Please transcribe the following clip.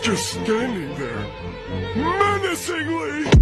just standing there, menacingly!